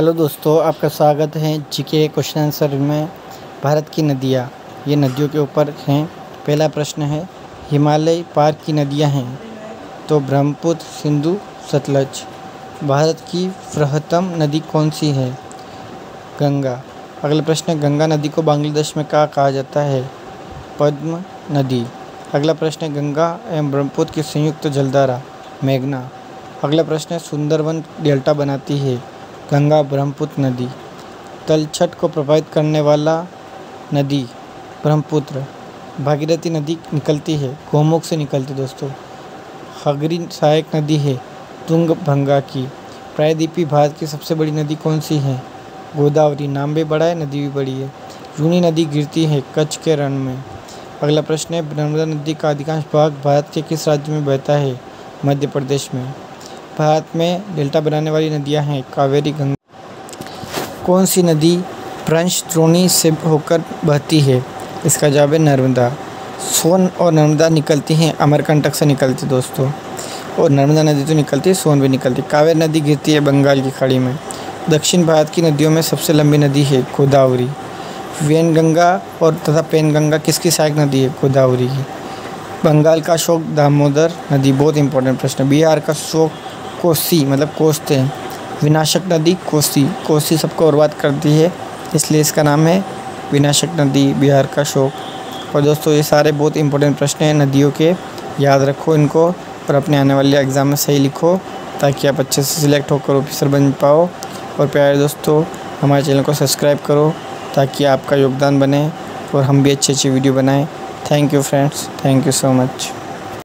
Hello दोस्तों, आपका स्वागत है जीके क्वेश्चन आंसर में भारत की नदियाँ। ये नदियों के ऊपर हैं। पहला प्रश्न है, हिमालय पार की नदियाँ हैं। तो ब्रह्मपुत्र, सिंधु, सतलज। भारत की बृहत्तम नदी कौन सी है? गंगा। अगला प्रश्न गंगा नदी को बांग्लादेश में क्या कहा जाता है? पद्म नदी। अगला प्रश्न गंगा एवं ब्रह्मपुत्र की संयुक्त जलधारा, मेघना। अगला प्रश्न सुंदरवन डेल्टा बनाती है। गंगा ब्रह्मपुत्र नदी तलछट को प्रभावित करने वाला नदी ब्रह्मपुत्र, भागीरथी नदी निकलती है, गोमुख से निकलती दोस्तों। हगरी सहायक नदी है तुंग भंगा की। प्रायद्वीपी भारत की सबसे बड़ी नदी कौन सी है? गोदावरी, नाम भी बड़ा है, नदी भी बड़ी है। जूनी नदी गिरती है, कच्छ के रण में। अगला प्रश्न है नर्मदा नदी का अधिकांश भाग भारत के किस राज्य में बहता है? मध्य प्रदेश में। भारत में डेल्टा बनाने वाली नदियाँ हैं, कावेरी गंगा। कौन सी नदी ब्रंश द्रोणी से होकर बहती है? इसका जवाब है नर्मदा। सोन और नर्मदा निकलती हैं, अमरकंटक से निकलती दोस्तों। और नर्मदा नदी तो निकलती है, सोन भी निकलती है। कावेरी नदी गिरती है बंगाल की खाड़ी में। दक्षिण भारत की नदियों में सबसे लंबी नदी है, गोदावरी। वेनगंगा और तथा पेनगंगा किसकी सहायक नदी है? गोदावरी की। बंगाल का शोक दामोदर नदी, बहुत इंपॉर्टेंट प्रश्न। बिहार का शोक कोसी मतलब कोसते हैं। विनाशक नदी, कोसी। कोसी सबको बर्बाद करती है, इसलिए इसका नाम है विनाशक नदी, बिहार का शोक। और दोस्तों, ये सारे बहुत इंपॉर्टेंट प्रश्न हैं, नदियों के। याद रखो इनको, और अपने आने वाले एग्ज़ाम में सही लिखो, ताकि आप अच्छे से सिलेक्ट होकर ऑफिसर बन पाओ। और प्यारे दोस्तों, हमारे चैनल को सब्सक्राइब करो, ताकि आपका योगदान बने, और हम भी अच्छी अच्छी वीडियो बनाएँ। Thank you friends thank you so much